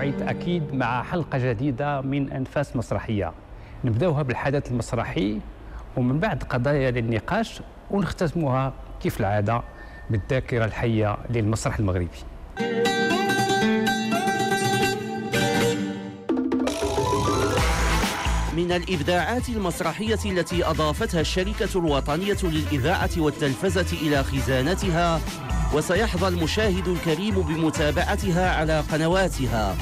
موعد أكيد مع حلقة جديدة من أنفاس مسرحية. نبداوها بالحدث المسرحي ومن بعد قضايا للنقاش ونختتموها كيف العادة بالذاكرة الحية للمسرح المغربي. من الإبداعات المسرحية التي أضافتها الشركة الوطنية للإذاعة والتلفزة إلى خزانتها وسيحظى المشاهد الكريم بمتابعتها على قنواتها.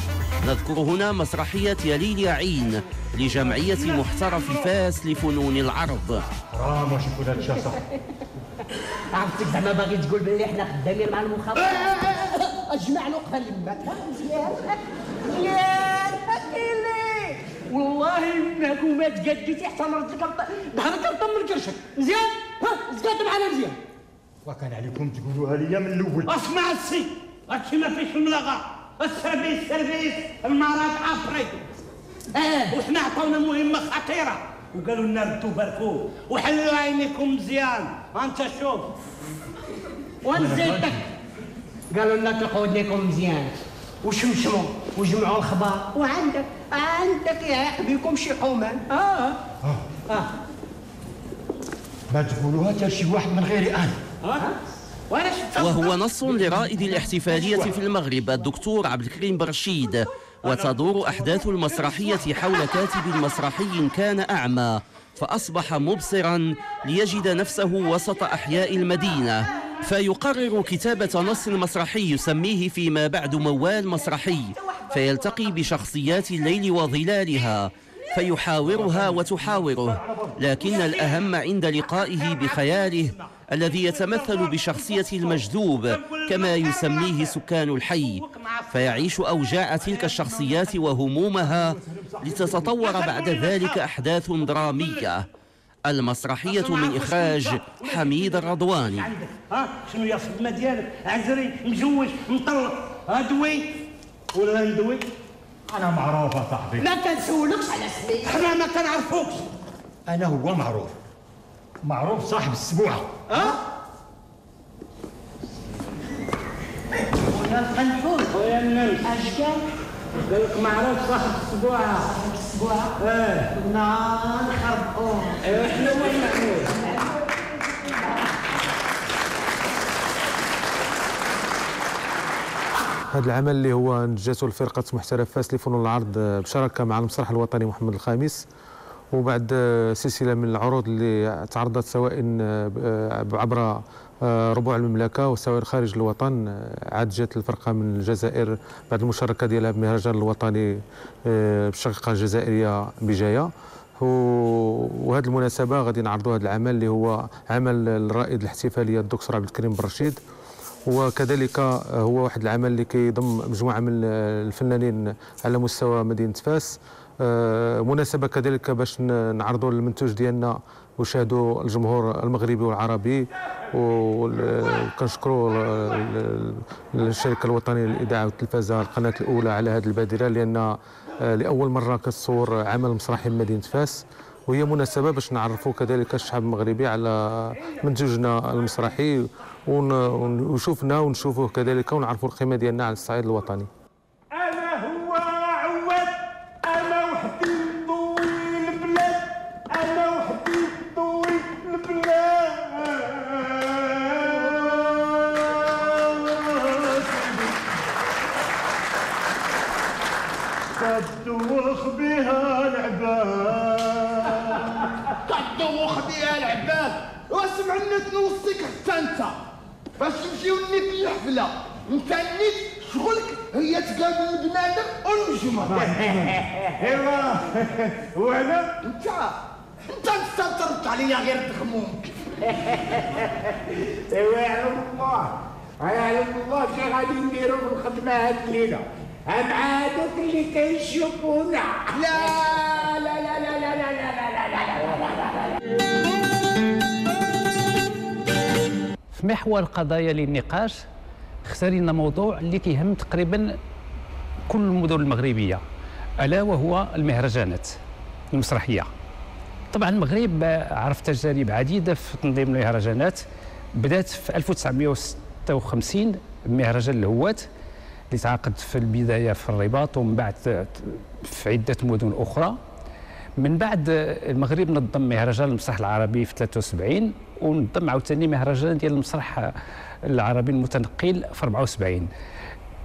نذكر هنا مسرحية يليل يعين لجمعية محترف فاس لفنون العرض. راه هاد عرفتك زعما باغي تقول باللي حنا خدامين مع المخابرات؟ أجمع له قلبك مزيان. مزيان. والله إنك ما تقديتي حتى مرتك ظهرك طم الكرشك مزيان؟ ها زقات معنا مزيان. وكان عليكم تقولوها ليا من الأول. أسمع السي هادشي ما فيش ملغى السيرفيس سيرفيس المرض ابري آه. وحنا عطاونا مهمه خطيرة. وقالوا لنا ردوا باركو وحلوا عينيكم مزيان. أنت شوف. ونزيدك قالوا لنا تلقوا ودنيكم مزيان. وشمشموا وجمعوا الخبار وعندك عندك يعيق بكم شي حومان آه. آه. ما تقولوها حتى شي واحد من غيري أنا. شفت وهو نص لرائد الاحتفالية في المغرب الدكتور عبد الكريم برشيد. وتدور أحداث المسرحية حول كاتب مسرحي كان أعمى فأصبح مبصرا ليجد نفسه وسط أحياء المدينة. فيقرر كتابة نص مسرحي يسميه فيما بعد موال مسرحي. فيلتقي بشخصيات الليل وظلالها فيحاورها وتحاوره. لكن الأهم عند لقائه بخياله الذي يتمثل بشخصية المجذوب كما يسميه سكان الحي. فيعيش أوجاع تلك الشخصيات وهمومها لتتطور بعد ذلك أحداث درامية. المسرحية من إخراج حميد الرضواني. عندك ها؟ شنو هي الصدمه ديالك؟ عزري مجوج مطلق. ها ولا ندوي أنا معروف صاحبي. ما كنسولكش على سميك حنا ما كنعرفوكش أنا هو معروف. معروف صاحب السبوعه ولا القنفول ويا النمس اش قال قال لك معروف صاحب السبوعه السبوعه آه نار خربوه. ايوا شنو هو المعمول هذا العمل اللي هو نجاته الفرقة محترف فاس لفنون العرض بشراكة مع المسرح الوطني محمد الخامس. وبعد سلسلة من العروض اللي تعرضت سواء آه، عبر آه، ربوع المملكة وسواء خارج الوطن آه، عاد جات الفرقة من الجزائر بعد المشاركة ديالها بمهرجان الوطني بالشقيقة الجزائرية بجاية. وهذه المناسبة غادي نعرضوا هذا العمل اللي هو عمل الرائد الاحتفالية الدكتور عبد الكريم برشيد. وكذلك هو واحد العمل اللي كيضم مجموعة من الفنانين على مستوى مدينة فاس. آه، مناسبة كذلك باش نعرضوا المنتوج ديالنا وشاهدوا الجمهور المغربي والعربي. وكنشكروا الشركة الوطنية للإذاعة والتلفزه القناة الأولى على هذه البادرة لأن آه، لأول مرة كتصور عمل مسرحي بمدينه فاس. وهي مناسبة باش نعرفوا كذلك الشعب المغربي على منتوجنا المسرحي. وشوفنا ونشوفوه كذلك ونعرفوا القيمة ديالنا على الصعيد الوطني. مع هذوك اللي كيشوفونا لا لا لا لا لا لا لا لا لا لا في محور القضايا للنقاش اختارينا موضوع اللي كيهم تقريبا كل المدن المغربيه الا وهو المهرجانات المسرحيه طبعا المغرب عرف تجارب عديده في تنظيم المهرجانات بدات في 1956 بمهرجان الهوات اللي تعقد في البداية في الرباط ومن بعد في عدة مدن أخرى. من بعد المغرب نظم مهرجان المسرح العربي في 73 ونظم عاوتاني مهرجان ديال المسرح العربي المتنقل في 74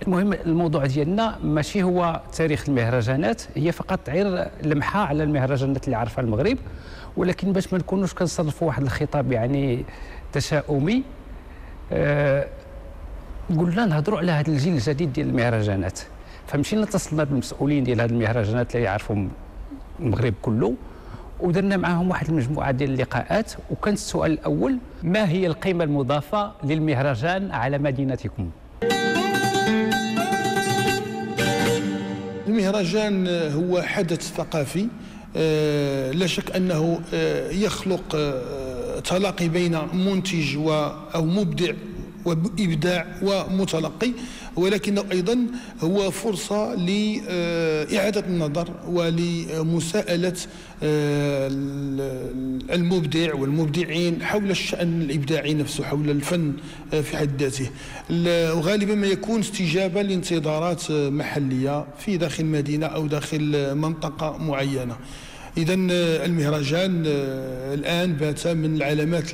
المهم الموضوع ديالنا ماشي هو تاريخ المهرجانات هي فقط غير لمحة على المهرجانات اللي عارفها المغرب ولكن باش ما نكونوش كنصرفوا واحد الخطاب يعني تشاؤمي آه قلنا نهضروا على هذا الجيل الجديد ديال المهرجانات. فمشينا اتصلنا بالمسؤولين ديال هذه المهرجانات اللي يعرفهم المغرب كله ودرنا معهم واحد المجموعة ديال اللقاءات. وكان السؤال الأول ما هي القيمة المضافة للمهرجان على مدينتكم؟ المهرجان هو حدث ثقافي. آه، لا شك أنه آه، يخلق آه، تلاقي بين منتج أو مبدع وإبداع ومتلقي ولكنه أيضا هو فرصة لإعادة النظر ولمساءلة المبدع والمبدعين حول الشأن الإبداعي نفسه حول الفن في حد ذاته. وغالبا ما يكون استجابة لانتظارات محلية في داخل مدينة أو داخل منطقة معينة. اذا المهرجان الآن بات من العلامات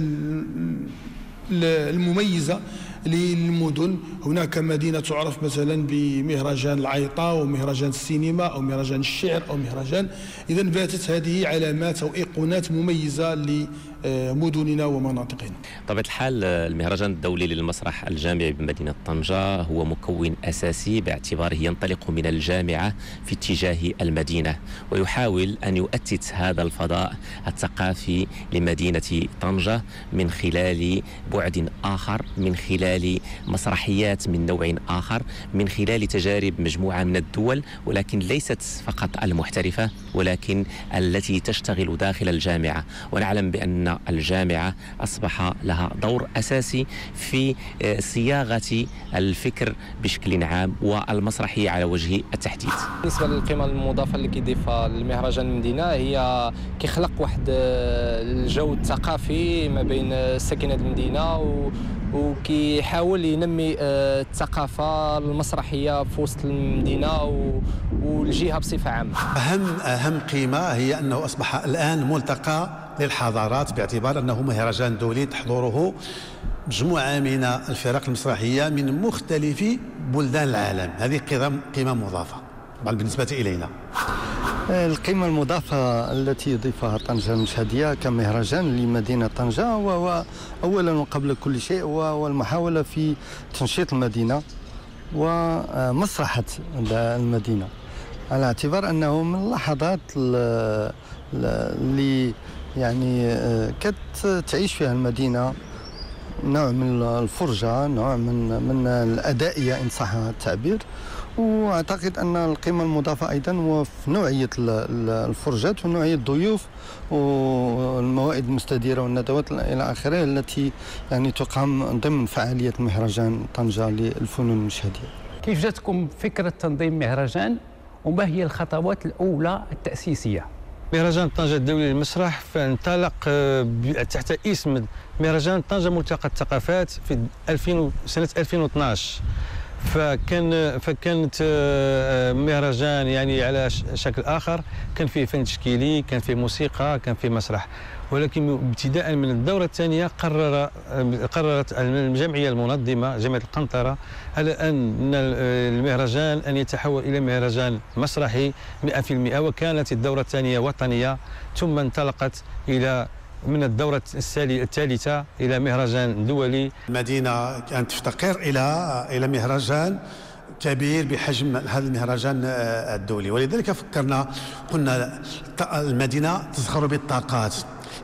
المميزة للمدن. هناك مدينة تعرف مثلا بمهرجان العيطة ومهرجان السينما أو مهرجان الشعر أو مهرجان. إذا باتت هذه علامات أو إيقونات مميزة مدننا ومناطقنا. طبيعة الحال المهرجان الدولي للمسرح الجامعي بمدينة طنجة هو مكون أساسي باعتباره ينطلق من الجامعة في اتجاه المدينة ويحاول أن يؤتت هذا الفضاء الثقافي لمدينة طنجة من خلال بعد آخر من خلال مسرحيات من نوع آخر من خلال تجارب مجموعة من الدول ولكن ليست فقط المحترفة ولكن التي تشتغل داخل الجامعة. ونعلم بأن الجامعة أصبح لها دور أساسي في آه، صياغة الفكر بشكل عام والمسرحية على وجه التحديد بالنسبة للقيمة المضافة اللي كيضيفها المهرجان المدينة هي كيخلق واحد آه، الجو الثقافي ما بين ساكنة المدينة و وكيحاول ينمي آه، الثقافة المسرحية في وسط المدينة والجهة بصفة عامة. أهم أهم قيمة هي أنه أصبح الآن ملتقى للحضارات باعتبار أنه مهرجان دولي تحضره مجموعة من الفرق المسرحية من مختلف بلدان العالم، هذه قيمه مضافة. بالنسبة إلينا. القيمة المضافة التي يضيفها طنجة المشهدية كمهرجان لمدينة طنجة وهو أولا وقبل كل شيء هو المحاولة في تنشيط المدينة ومسرحة المدينة. على اعتبار أنه من اللحظات اللي يعني آه، كتعيش فيها المدينة نوع من الفرجة نوع من من الأدائية إن صح التعبير وأعتقد أن القيمة المضافة أيضا هو في نوعيه الفرجات ونوعيه الضيوف والموائد المستديرة والندوات إلى آخره التي يعني تقام ضمن فعالية مهرجان طنجة للفنون المشهديه. كيف جاتكم فكرة تنظيم مهرجان وما هي الخطوات الأولى التأسيسية؟ مهرجان طنجة الدولي للمسرح فانطلق آه، تحت اسم مهرجان طنجة ملتقى الثقافات في 2000 سنة 2012 فكان فكانت آه، مهرجان يعني على شكل آخر. كان فيه فن تشكيلي كان فيه موسيقى كان فيه مسرح. ولكن ابتداء من الدورة الثانية قرر قررت الجمعية المنظمة جمعيه القنطرة على أن المهرجان أن يتحول إلى مهرجان مسرحي 100% وكانت الدورة الثانية وطنية. ثم انطلقت إلى من الدورة الثالثة إلى مهرجان دولي. المدينة كانت تفتقر إلى إلى مهرجان كبير بحجم هذا المهرجان آه، الدولي. ولذلك فكرنا قلنا المدينة تزخر بالطاقات.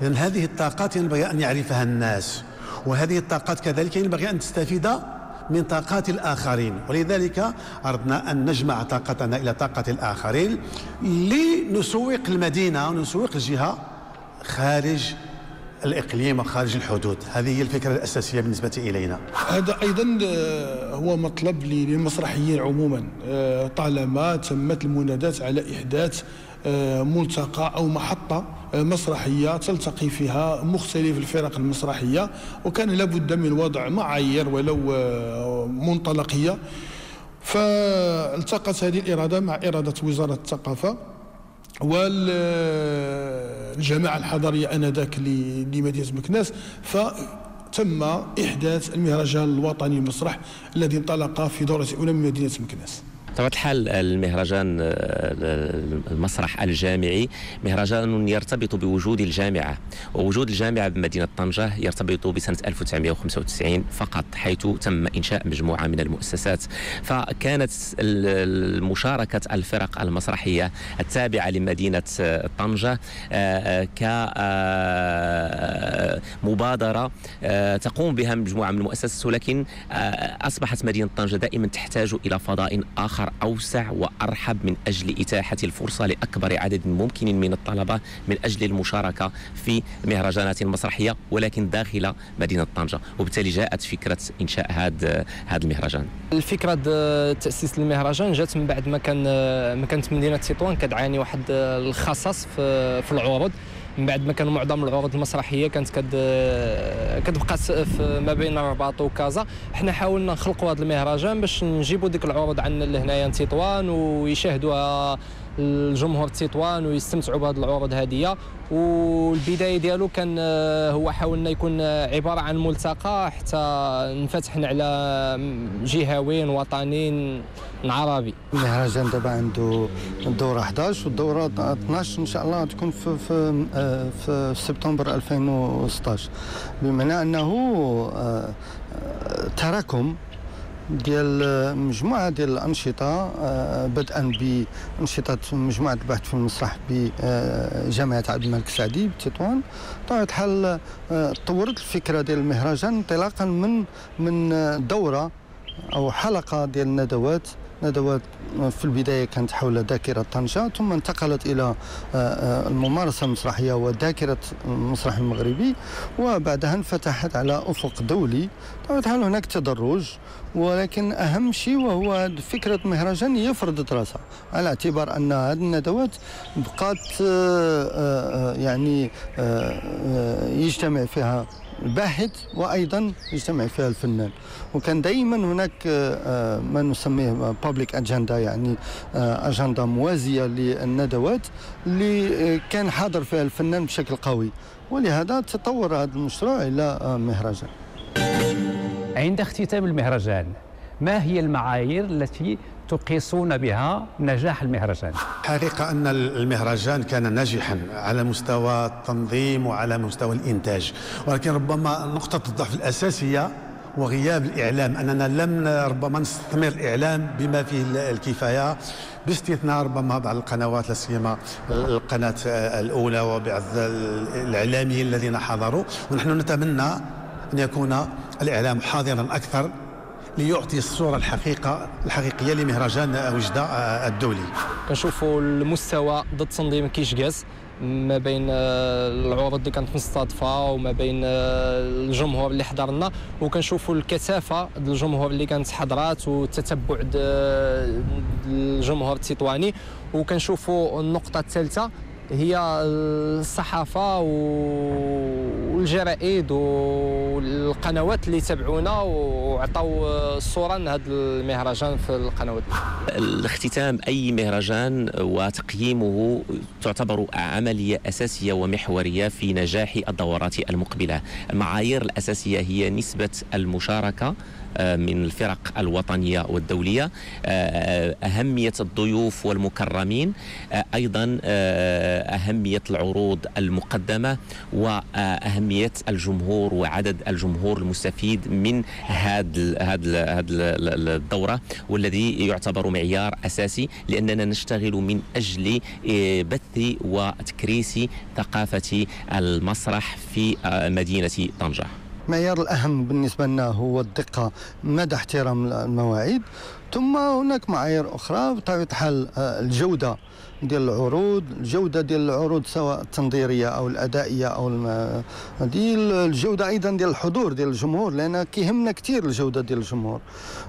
إذا هذه الطاقات ينبغي أن يعرفها الناس. وهذه الطاقات كذلك ينبغي أن تستفيد من طاقات الآخرين. ولذلك أردنا أن نجمع طاقتنا إلى طاقة الآخرين لنسوق المدينة ونسوق الجهة خارج الإقليم وخارج الحدود. هذه هي الفكرة الأساسية بالنسبة إلينا. هذا أيضا آه، هو مطلب للمسرحيين عموما. آه، طالما تمت المنادات على إحداث آه، ملتقى أو محطة مسرحية تلتقي فيها مختلف الفرق المسرحية وكان لابد من وضع معايير ولو منطلقية. فالتقت هذه الإرادة مع إرادة وزارة الثقافة. والجماعة الحضرية آنذاك لمدينة مكناس فتم إحداث المهرجان الوطني المسرح الذي انطلق في دورة أولى من مدينة مكناس. بطبيعة الحال المهرجان آه، المسرح الجامعي مهرجان يرتبط بوجود الجامعة ووجود الجامعة بمدينة طنجة يرتبط بسنة 1995 فقط حيث تم إنشاء مجموعة من المؤسسات. فكانت مشاركة الفرق المسرحية التابعة لمدينة طنجة آه، كمبادرة آه، تقوم بها مجموعة من المؤسسات ولكن أصبحت مدينة طنجة دائما تحتاج إلى فضاء آخر أوسع وأرحب من أجل إتاحة الفرصة لأكبر عدد ممكن من الطلبة من أجل المشاركة في مهرجانات مسرحية ولكن داخل مدينة طنجة. وبالتالي جاءت فكرة إنشاء هذا هذا المهرجان. الفكرة تأسيس المهرجان جات من بعد ما كان ما كانت مدينة تطوان كتعاني واحد الخصص في, في العروض. من بعد ما كانوا معظم العروض المسرحية كانت كد كتبقى ما بين الرباط وكازا. حنا حاولنا نخلقوا هذا المهرجان باش نجيبوا ديك العروض عندنا لهنايا تطوان ويشاهدوها الجمهور تطوان ويستمتعوا بهذه العروض هذه. والبداية ديالو كان آه، هو حاولنا يكون عبارة عن ملتقى حتى انفتحنا على جهوين وطنيين عربي. المهرجان دابا عنده الدورة 11 والدورة 12 إن شاء الله تكون في في آه، في سبتمبر 2016 بمعنى أنه آه، تراكم ديال مجموعة ديال الأنشطة آه، بدءا بأنشطة مجموعة البحث في المسرح بجامعة عبد الملك السعدي بتطوان. بطبيعة الحال آه، طورت الفكرة ديال المهرجان انطلاقا من من دورة أو حلقة ديال الندوات ندوات في البداية كانت حول ذاكرة طنجة ثم انتقلت إلى آه، آه، الممارسة المسرحية وذاكرة المسرح المغربي وبعدها انفتحت على أفق دولي. طبعا هناك تدرج ولكن أهم شيء وهو فكرة مهرجان يفرض راسها على اعتبار أن هذه الندوات بقات آه، يعني يجتمع فيها الباحث وأيضا يجتمع فيها الفنان. وكان دائما هناك آه، ما نسميه بابليك اجندا يعني آه، اجندا موازية للندوات اللي كان حاضر فيها الفنان بشكل قوي. ولهذا تطور هذا المشروع إلى آه، مهرجان. عند اختتام المهرجان ما هي المعايير التي تقيسون بها نجاح المهرجان. حقيقة أن المهرجان كان ناجحا على مستوى التنظيم وعلى مستوى الإنتاج ولكن ربما نقطة الضعف الأساسية وغياب الإعلام أننا لم ربما نستثمر الإعلام بما فيه الكفاية باستثناء ربما بعض القنوات لا سيما القناة الأولى وبعض الإعلاميين الذين حضروا. ونحن نتمنى أن يكون الإعلام حاضرا أكثر ليعطي الصورة الحقيقة الحقيقية لمهرجان وجدة الدولي. كنشوفوا المستوى ضد التنظيم كيشقاس ما بين آه، العروض اللي كانت مستضفه وما بين آه، الجمهور اللي حضرنا وكنشوفوا الكثافة ديال الجمهور اللي كانت حضرات والتتبع الجمهور التطواني. وكنشوفوا النقطة الثالثة هي الصحافة والجرائد والقنوات اللي تابعونا وعطاو الصورة لهذا المهرجان في القنوات. الاختتام أي مهرجان وتقييمه تعتبر عملية أساسية ومحورية في نجاح الدورات المقبلة. المعايير الأساسية هي نسبة المشاركة من الفرق الوطنية والدولية. آه، آه، أهمية الضيوف والمكرمين. أيضا أهمية العروض المقدمة وأهمية الجمهور وعدد الجمهور المستفيد من هذا الدورة والذي يعتبر معيار أساسي لأننا نشتغل من أجل بث وتكريس ثقافة المسرح في مدينة طنجة. المعيار الأهم بالنسبة لنا هو الدقة. مدى احترام المواعيد؟ ثم هناك معايير أخرى بطبيعة الحال آه، الجودة ديال العروض الجودة ديال العروض سواء التنظيرية أو الأدائية أو ديال الجودة أيضا ديال الحضور ديال الجمهور لأن كيهمنا كثير الجودة ديال الجمهور.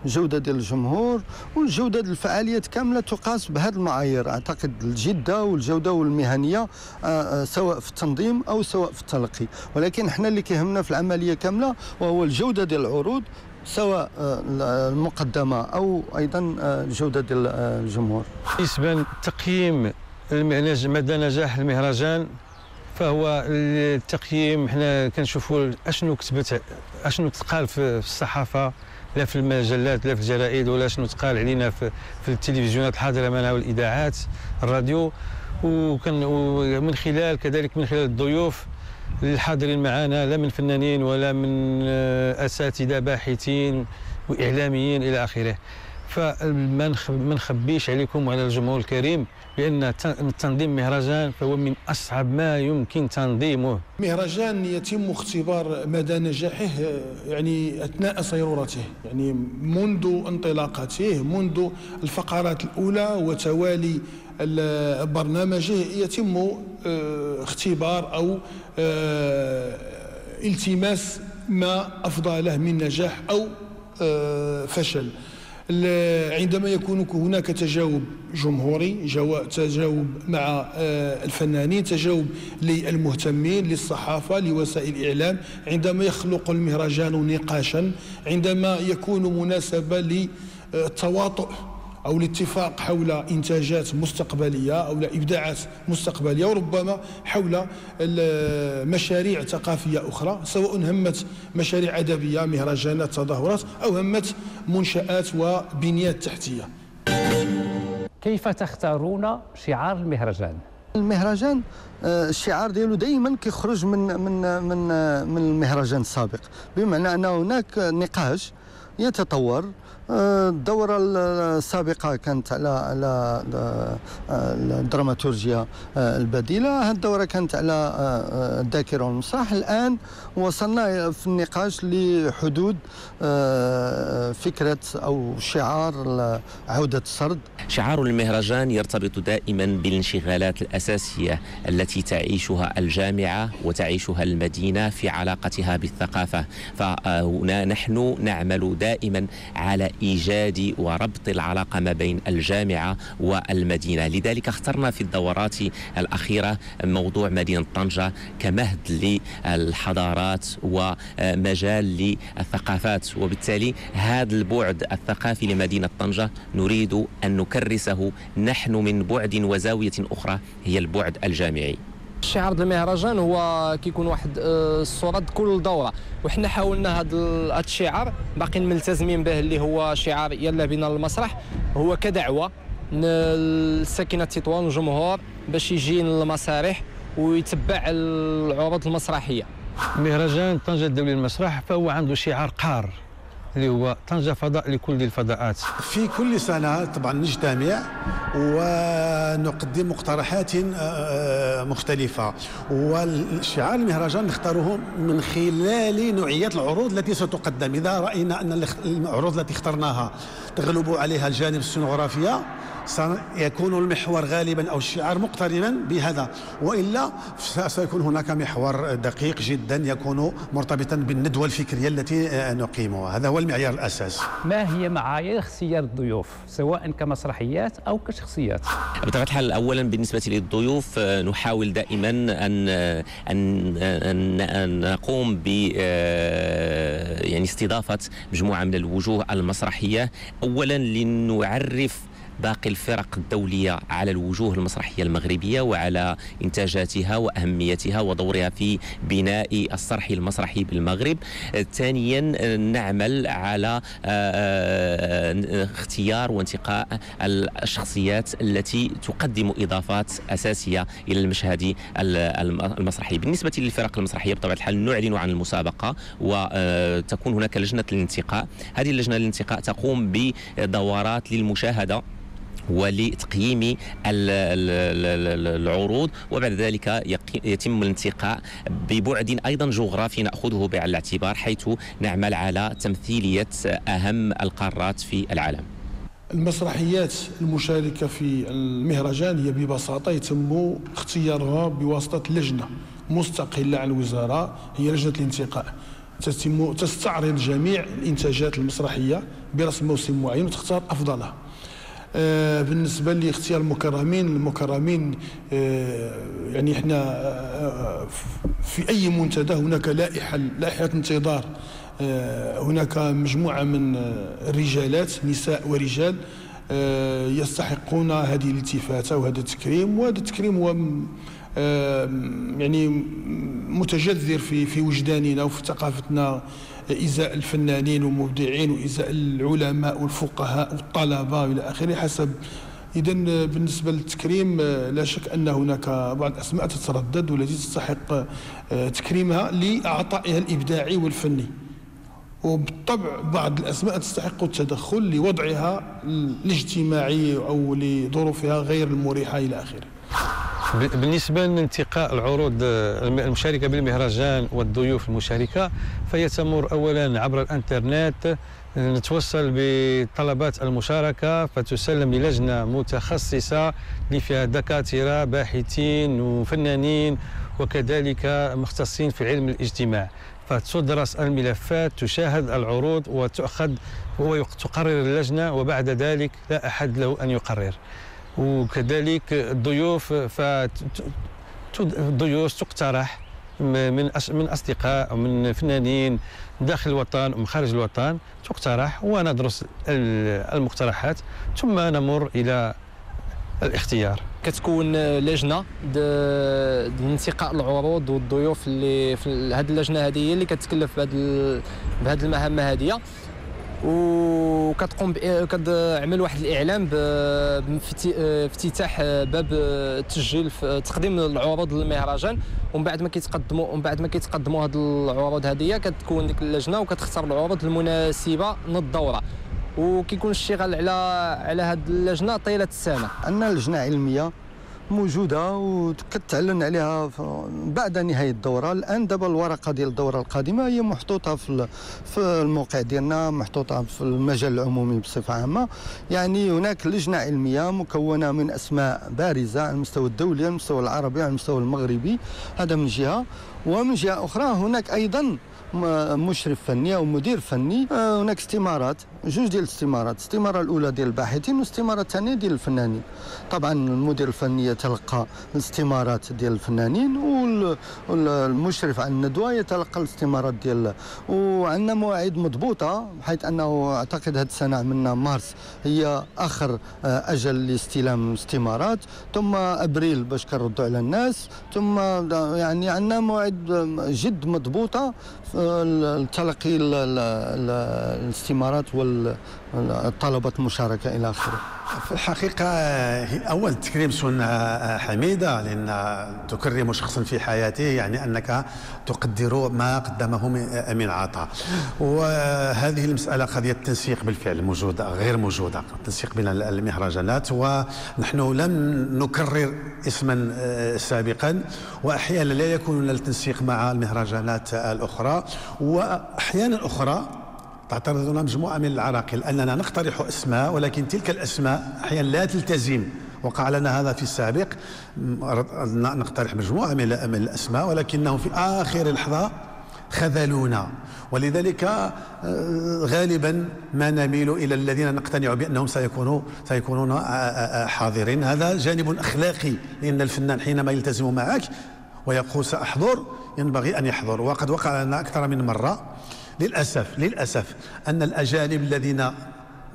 الجودة ديال الجمهور والجودة ديال الفعاليات كاملة تقاس بهذه المعايير. أعتقد الجدة والجودة والمهنية آه، آه، سواء في التنظيم أو سواء في التلقي. ولكن إحنا اللي كيهمنا في العملية كاملة وهو الجودة ديال العروض سواء آه، المقدمة أو أيضا آه، الجوده ديال آه، الجمهور. بالنسبة لتقييم مدى نجاح المهرجان فهو التقييم حنا كنشوفوا أشنو كتبت أشنو تقال في في الصحافة لا في المجلات لا في الجرائد ولا شنو تقال علينا في, في التلفزيونات الحاضرة معنا والإذاعات الراديو. وكان ومن خلال كذلك من خلال الضيوف الحاضرين معنا لا من فنانين ولا من آه، أساتذة باحثين وإعلاميين إلى آخره. فما نخ- ما نخبيش عليكم وعلى الجمهور الكريم بأن تنظيم مهرجان فهو من أصعب ما يمكن تنظيمه. مهرجان يتم اختبار مدى نجاحه يعني أثناء صيرورته يعني منذ انطلاقته منذ الفقرات الأولى وتوالي ال- برنامجه يتم آه، اختبار أو آه، التماس ما افضى له من نجاح أو آه، فشل. عندما يكون هناك تجاوب جمهوري تجاوب مع الفنانين تجاوب للمهتمين للصحافة لوسائل الإعلام عندما يخلق المهرجان نقاشا عندما يكون مناسبة للتواطؤ أو الاتفاق حول إنتاجات مستقبلية أو إبداعات مستقبلية وربما حول مشاريع ثقافية أخرى سواء همت مشاريع أدبية مهرجانات تظاهرات أو همت منشآت وبنيات تحتية كيف تختارون شعار المهرجان؟ المهرجان آه، الشعار ديالو دائما كيخرج من من من آه، من المهرجان السابق بمعنى أن هناك نقاش يتطور الدورة السابقة كانت على على آه، الدراماتورجيا آه، البديلة. الدورة كانت على آه، الذاكرة والمسرح. الآن وصلنا في النقاش لحدود فكرة أو شعار عودة السرد. شعار المهرجان يرتبط دائما بالانشغالات الأساسية التي تعيشها الجامعة وتعيشها المدينة في علاقتها بالثقافة. فهنا نحن نعمل دائما على ايجاد وربط العلاقة ما بين الجامعة والمدينة. لذلك اخترنا في الدورات الأخيرة موضوع مدينة طنجة كمهد للحضارات ومجال للثقافات. وبالتالي هذا البعد الثقافي لمدينة طنجة نريد أن نكرسه. نحن من بعد وزاوية أخرى هي البعد الجامعي. الشعار ديال المهرجان هو كيكون واحد آه، الصورة كل دورة. وحنا حاولنا هذا الشعار. باقيين ملتزمين به اللي هو شعار يلا بنا للمسرح. هو كدعوة ن- لساكنه تطوان والجمهور باش يجي للمسارح ويتبع العروض المسرحية. مهرجان طنجة الدولي للمسرح فهو عنده شعار قار. اللي هو طنجة فضاء لكل الفضاءات. في كل سنة طبعا نجتمع ونقدم مقترحات آه، مختلفة. والشعار المهرجان نختاره من خلال نوعيات العروض التي ستقدم. إذا رأينا أن العروض التي اخترناها تغلب عليها الجانب السينوغرافية سيكون المحور غالبا أو الشعار مقترنا بهذا. وإلا س- سيكون هناك محور دقيق جدا يكون مرتبطا بالندوة الفكرية التي آه، نقيمها. هذا هو المعيار الاساسي ما هي معايير اختيار الضيوف سواء كمسرحيات أو كشخصيات؟ بطبيعة الحال اولا بالنسبة للضيوف آه، نحاول دائما أن آه، أن أن, أن نقوم ب يعني استضافة مجموعة من الوجوه المسرحية. اولا لنعرف باقي الفرق الدولية على الوجوه المسرحية المغربية وعلى إنتاجاتها وأهميتها ودورها في بناء الصرح المسرحي بالمغرب. آه، ثانيا آه، نعمل على آه، آه، اختيار وانتقاء الشخصيات التي تقدم إضافات أساسية إلى المشهد ال- الم- المسرحي. بالنسبة للفرق المسرحية بطبيعة الحال نعلن عن المسابقة وتكون هناك لجنة الانتقاء هذه اللجنة الانتقاء تقوم بدورات للمشاهدة ولتقييم ال- ال- ال- العروض وبعد ذلك يتم الانتقاء ببعد أيضا جغرافي نأخذه بعين الاعتبار حيث نعمل على تمثيلية أهم القارات في العالم. المسرحيات المشاركة في المهرجان هي ببساطة يتم اختيارها بواسطة لجنة مستقلة عن الوزارة هي لجنة الانتقاء تستعرض جميع الإنتاجات المسرحية برسم موسم معين وتختار أفضلها آه، بالنسبة لاختيار المكرمين المكرمين آه، يعني إحنا آه، في أي منتدى هناك لائحة لائحة انتظار. هناك مجموعة من الرجالات نساء ورجال يستحقون هذه الالتفاتة وهذا التكريم. وهذا التكريم هو يعني متجذر في في وجداننا وفي ثقافتنا إزاء الفنانين والمبدعين وإزاء العلماء والفقهاء والطلبة إلى آخره حسب. إذا بالنسبة للتكريم لا شك أن هناك بعض الأسماء تتردد والتي تستحق آه، تكريمها لأعطائها الإبداعي والفني. وبالطبع بعض الأسماء تستحق التدخل لوضعها الاجتماعي أو لظروفها غير المريحة إلى آخره. بالنسبة لانتقاء العروض المشاركة بالمهرجان والضيوف المشاركة فهي تمر اولا عبر الإنترنت. نتوصل بطلبات المشاركة فتسلم للجنة متخصصة اللي فيها دكاترة باحثين وفنانين وكذلك مختصين في علم الاجتماع. فتدرس الملفات تشاهد العروض وتؤخذ وتقرر اللجنة وبعد ذلك لا أحد له أن يقرر. وكذلك الضيوف الضيوف تقترح من من أصدقاء أو من فنانين داخل الوطن ومن خارج الوطن تقترح وندرس المقترحات ثم نمر إلى الاختيار. كتكون لجنة لانتقاء العروض والضيوف اللي في هذه اللجنة هذه هي اللي كتكلف بهذه المهمه هذه وكتقوم كتعمل واحد الإعلام بافتتاح باب التسجيل في تقديم العروض للمهرجان. ومن بعد ما كيتقدموا ومن بعد ما كيتقدموا هذه العروض هذه كتكون ديك اللجنة وكتختار العروض المناسبة للدورة. وكيكون الاشتغال على على هذه اللجنة طيلة السنة. أن لجنه علمية موجودة وكتعلن عليها بعد نهاية الدورة. الآن دابا الورقة ديال الدورة القادمة هي محطوطة في في الموقع ديالنا محطوطة في المجال العمومي بصفة عامة. يعني هناك لجنة علمية مكونة من أسماء بارزة على المستوى الدولي على المستوى العربي على المستوى المغربي. هذا من جهة. ومن جهة أخرى هناك أيضا مشرف فني أو مدير فني. آه، هناك استمارات. جوج ديال الاستمارات الاستمارة الأولى ديال الباحثين والاستمارة الثانية ديال الفنانين. طبعا المدير الفني يتلقى الاستمارات ديال الفنانين والمشرف على الندوة يتلقى الاستمارات ديال وعندنا مواعيد مضبوطة بحيث أنه أعتقد هذه السنة عملنا مارس هي آخر آه، أجل لاستلام الاستمارات. ثم أبريل باش كنردوا على الناس. ثم يعني عندنا مواعيد جد مضبوطة. تلقي الاستمارات والطلبة المشاركة إلى آخره. في الحقيقة أول تكريم سنة حميدة لأن تكرم شخصا في حياته يعني أنك تقدر ما قدمه من عطاء. وهذه المسألة قضية التنسيق بالفعل موجودة غير موجودة التنسيق بين المهرجانات. ونحن لم نكرر اسما سابقا. وأحيانا لا يكون التنسيق مع المهرجانات الأخرى. وأحيانا أخرى تعترضنا مجموعة من العراقل أننا نقترح أسماء ولكن تلك الأسماء أحيانا لا تلتزم. وقع لنا هذا في السابق. نقترح مجموعة من الأسماء ولكنهم في آخر لحظة خذلونا. ولذلك آه، غالبا ما نميل إلى الذين نقتنع بأنهم سيكونوا سيكونون آه، آه، حاضرين. هذا جانب أخلاقي لأن الفنان حينما يلتزم معك ويقول سأحضر ينبغي أن يحضر. وقد وقع لنا أكثر من مرة. للأسف للأسف أن الأجانب الذين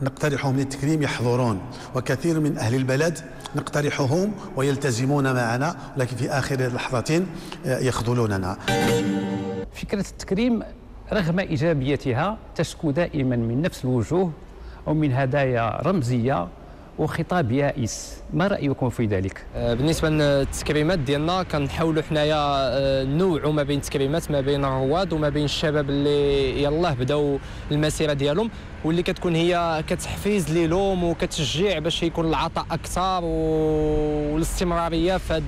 نقترحهم للتكريم يحضرون وكثير من أهل البلد نقترحهم ويلتزمون معنا ولكن في آخر لحظة آه، يخذلوننا. فكرة التكريم رغم إيجابيتها تشكو دائما من نفس الوجوه أو من هدايا رمزية وخطاب يائس. ما رأيكم في ذلك؟ آه، بالنسبة للتكريمات ديالنا كنحاولوا حنايا آه، نوعوا ما بين التكريمات ما بين الرواد وما بين الشباب اللي يلاه بداو المسيرة ديالهم واللي كتكون هي كتحفيز لهم وكتشجيع باش يكون العطاء أكثر والاستمرارية في هذا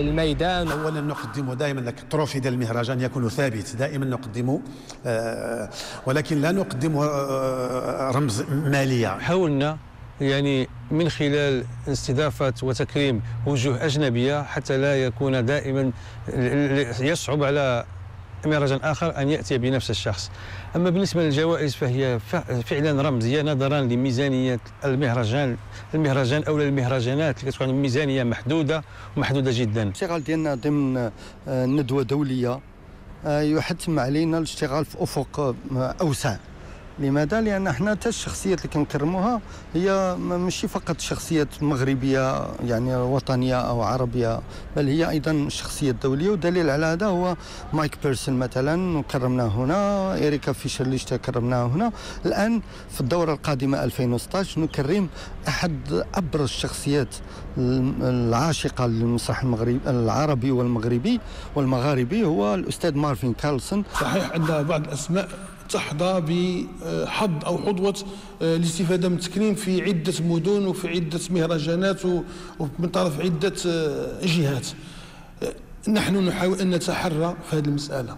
الميدان. اولا نقدم دائما لك التروفي ديال المهرجان يكون ثابت دائما نقدم آه، ولكن لا نقدم رمز مالية. حاولنا يعني من خلال استضافة وتكريم وجوه أجنبية حتى لا يكون دائما يصعب على مهرجان آخر أن يأتي بنفس الشخص. أما بالنسبة للجوائز فهي فعلا رمزية نظرا لميزانية المهرجان المهرجان أو المهرجانات اللي كتكون ميزانية محدودة ومحدودة جدا. الاشتغال ديالنا ضمن آه، ندوة دولية آه، يحتم علينا الاشتغال في أفق آه، أوسع. لماذا؟ لأن إحنا حتى الشخصيات اللي كنكرموها هي ماشي فقط شخصيات مغربية يعني وطنية أو عربية بل هي أيضا شخصيات دولية. ودليل على هذا هو مايك بيرسون مثلا كرمناه هنا. اريكا فيشر ليشتا كرمناه هنا؟ الآن في الدورة القادمة 2016 نكرم أحد أبرز الشخصيات العاشقة للمسرح المغربي العربي والمغربي والمغاربي هو الأستاذ مارفين كارلسون صحيح عندنا بعض الأسماء. تحظى بحظ أو حظوة آه، الاستفاده من التكريم في عدة مدن وفي عدة مهرجانات ومن طرف عدة آه، جهات. آه، نحن نحاول أن نتحرى في هذه المسألة.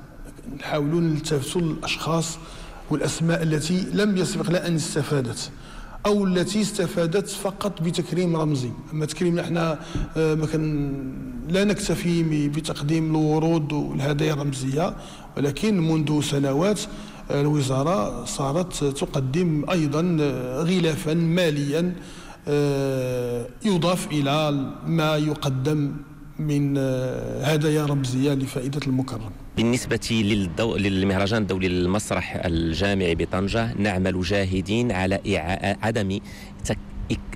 نحاول نلتفتوا للاشخاص والأسماء التي لم يسبق لها أن استفادت أو التي استفادت فقط بتكريم رمزي. أما تكريم نحن ما لا نكتفي بتقديم الورود والهدايا الرمزية ولكن منذ سنوات الوزارة صارت تقدم أيضا غلافا ماليا آه، يضاف إلى ما يقدم من آه، هدايا رمزية لفائدة المكرم. بالنسبة للدو... للمهرجان الدولي للمسرح الجامعي بطنجة نعمل جاهدين على عدم تك...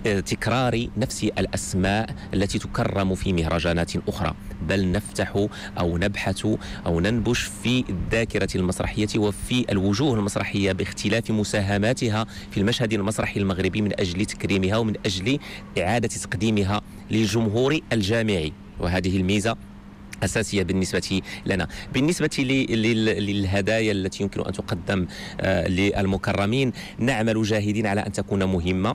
تكرار نفس الأسماء التي تكرم في مهرجانات أخرى. بل نفتح أو نبحث أو ننبش في الذاكرة المسرحية وفي الوجوه المسرحية باختلاف مساهماتها في المشهد المسرحي المغربي من أجل تكريمها ومن أجل إعادة تقديمها للجمهور الجامعي. وهذه الميزة أساسية بالنسبة لنا. بالنسبة للهدايا التي يمكن أن تقدم آه، للمكرمين نعمل جاهدين على أن تكون مهمة.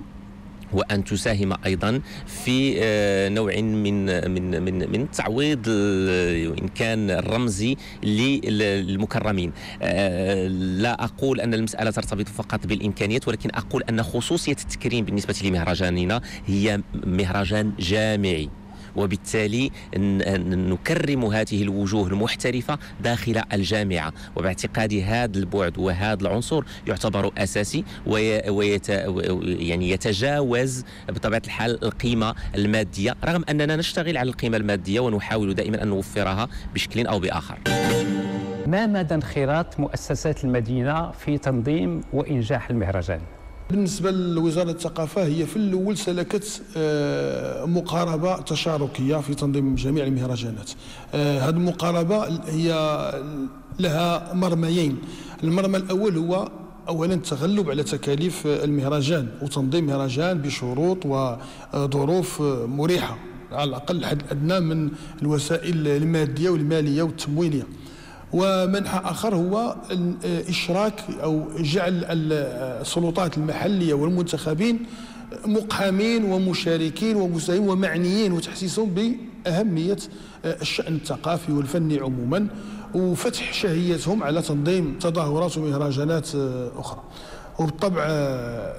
وأن تساهم أيضا في آه، نوع من من من من التعويض إن كان الرمزي للمكرمين. آه، لا أقول أن المسألة ترتبط فقط بالإمكانيات ولكن أقول أن خصوصية التكريم بالنسبة لمهرجاننا هي مهرجان جامعي. وبالتالي نكرم هذه الوجوه المحترفة داخل الجامعة وباعتقادي هذا البعد وهذا العنصر يعتبر أساسي ويت يعني يتجاوز بطبيعة الحال القيمة المادية رغم أننا نشتغل على القيمة المادية ونحاول دائما أن نوفرها بشكل أو بآخر ما مدى انخراط مؤسسات المدينة في تنظيم وإنجاح المهرجان؟ بالنسبة لوزارة الثقافة هي في الأول سلكت آه، مقاربة تشاركية في تنظيم جميع المهرجانات. آه، هذه المقاربة هي لها مرميين. المرمى الأول هو اولا التغلب على تكاليف المهرجان وتنظيم مهرجان بشروط وظروف مريحة على الأقل الحد الادنى من الوسائل المادية والمالية والتمويلية. ومنحى آخر هو إشراك أو جعل السلطات المحلية والمنتخبين مقحمين ومشاركين ومساهمين ومعنيين وتحسيسهم بأهمية الشأن الثقافي والفني عموما وفتح شهيتهم على تنظيم تظاهرات ومهرجانات أخرى. وبالطبع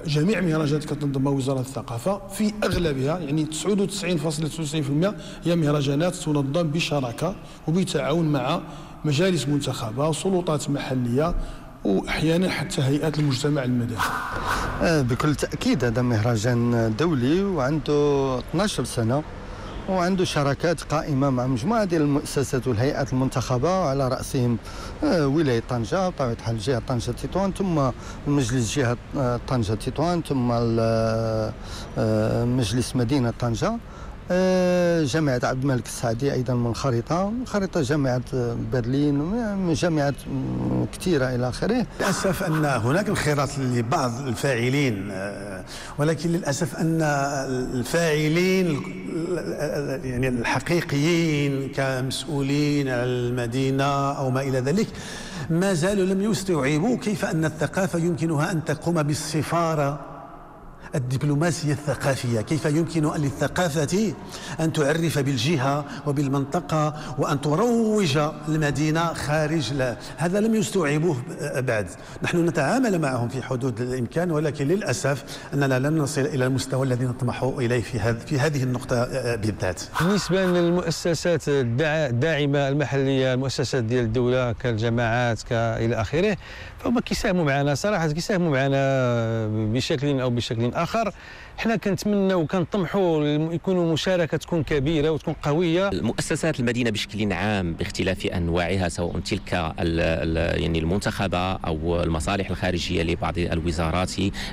جميع مهرجانات كتنظمها وزارة الثقافة في أغلبها يعني 99.99% هي مهرجانات تنظم بشراكة وبتعاون مع مجالس منتخبة وسلطات محلية وأحيانا حتى هيئات المجتمع المدني. آه، بكل تأكيد هذا مهرجان دولي وعنده 12 سنة وعنده شراكات قائمة مع مجموعة ديال المؤسسات والهيئات المنتخبة على رأسهم آه، ولاية طنجة بطبيعة الحال جهة طنجة تطوان ثم المجلس جهة آه، طنجة تطوان ثم مجلس مدينة طنجة جامعة عبد الملك السعدي أيضا منخرطة خريطة جامعة برلين جامعات كثيرة إلى آخره. للأسف أن هناك انخراط لبعض الفاعلين آه، ولكن للأسف أن الفاعلين يعني الحقيقيين كمسؤولين على المدينة أو ما إلى ذلك ما زالوا لم يستوعبوا كيف أن الثقافة يمكنها أن تقوم بالسفارة الدبلوماسية الثقافية. كيف يمكن للثقافة أن تعرف بالجهة وبالمنطقة وأن تروج المدينة خارج لا. هذا لم يستوعبوه بعد. نحن نتعامل معهم في حدود الإمكان ولكن للأسف أننا لم نصل إلى المستوى الذي نطمح إليه في, هذ في هذه النقطة آه، بالذات. بالنسبة للمؤسسات الداعمة المحلية المؤسسات ديال الدولة كالجماعات كإلى آخره فهم كيساهموا معنا صراحة كيساهموا معنا بشكل أو بشكل الآخر حنا كنتمناو وكنطمحوا يكونوا مشاركة تكون كبيرة وتكون قوية. مؤسسات المدينة بشكل عام باختلاف أنواعها سواء تلك يعني المنتخبة أو المصالح الخارجية لبعض الوزارات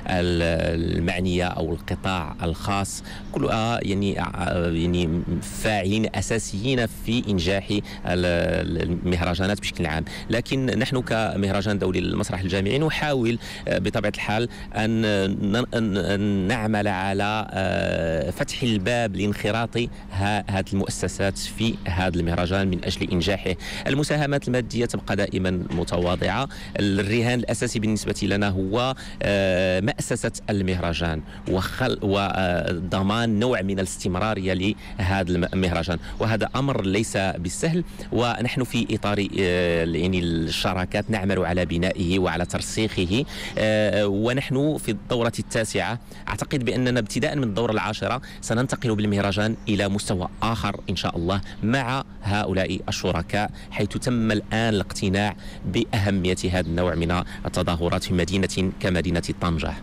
المعنية أو القطاع الخاص كلها يعني يعني فاعلين أساسيين في إنجاح المهرجانات بشكل عام. لكن نحن كمهرجان دولي للمسرح الجامعي نحاول بطبيعة الحال أن نعمل على آه، فتح الباب لانخراط هذه المؤسسات في هذا المهرجان من أجل انجاحه المساهمات المادية تبقى دائما متواضعة. الرهان الأساسي بالنسبة لنا هو آه، مأسسة المهرجان وخل وضمان نوع من الاستمرارية لهذا المهرجان. وهذا أمر ليس بالسهل ونحن في إطار آه، يعني الشراكات نعمل على بنائه وعلى ترسيخه ونحن في الدورة التاسعة أعتقد بأن أننا ابتداء من الدورة العاشرة سننتقل بالمهرجان إلى مستوى آخر إن شاء الله مع هؤلاء الشركاء حيث تم الآن الاقتناع بأهمية هذا النوع من التظاهرات في مدينة كمدينة طنجة.